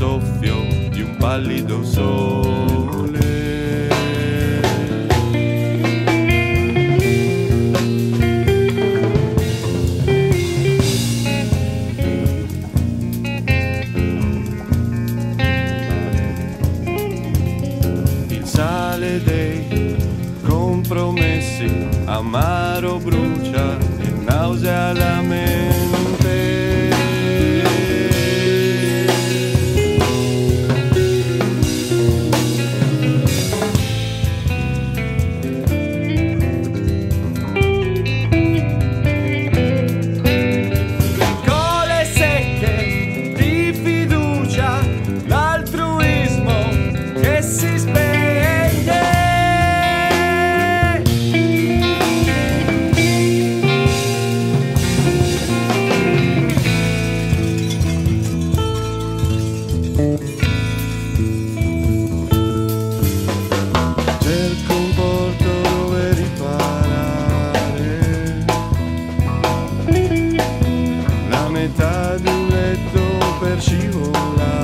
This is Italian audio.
soffio di un pallido sole. amaro brucia e nausea la love.